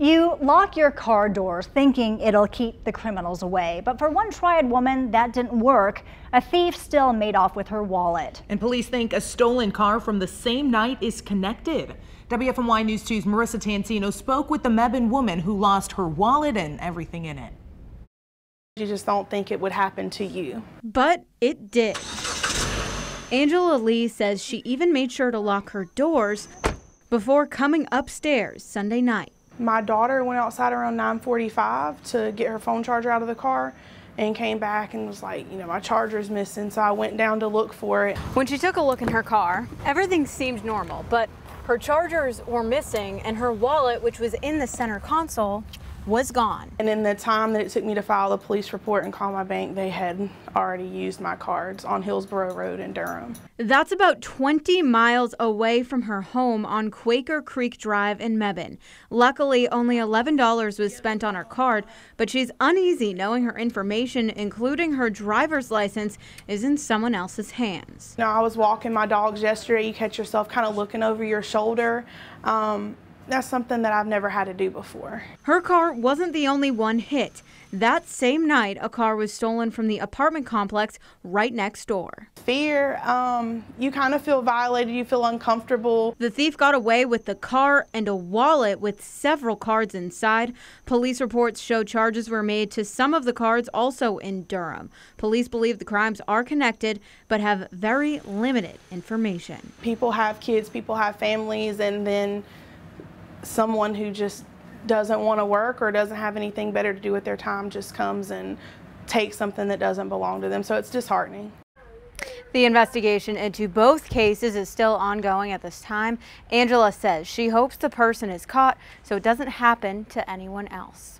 You lock your car doors thinking it'll keep the criminals away, but for one triad woman, that didn't work. A thief still made off with her wallet. And police think a stolen car from the same night is connected. WFMY News 2's Marissa Tansino spoke with the Mebane woman who lost her wallet and everything in it. You just don't think it would happen to you. But it did. Angela Lee says she even made sure to lock her doors before coming upstairs Sunday night. My daughter went outside around 9:45 to get her phone charger out of the car and came back and was like, you know, my charger's missing, so I went down to look for it. When she took a look in her car, everything seemed normal, but her chargers were missing and her wallet, which was in the center console, was gone. And in the time that it took me to file a police report and call my bank, they had already used my cards on Hillsborough Road in Durham. That's about 20 miles away from her home on Quaker Creek Drive in Mebane. Luckily, only $11 was spent on her card, but she's uneasy knowing her information, including her driver's license, is in someone else's hands. Now, I was walking my dogs yesterday. You catch yourself kind of looking over your shoulder. Um, that's something that I've never had to do before. Her car wasn't the only one hit. That same night, a car was stolen from the apartment complex right next door. Fear, um, you kind of feel violated, you feel uncomfortable. The thief got away with the car and a wallet with several cards inside. Police reports show charges were made to some of the cards also in Durham. Police believe the crimes are connected but have very limited information. People have kids, people have families, and then someone who just doesn't want to work or doesn't have anything better to do with their time just comes and takes something that doesn't belong to them. So it's disheartening. The investigation into both cases is still ongoing at this time. Angela says she hopes the person is caught so it doesn't happen to anyone else.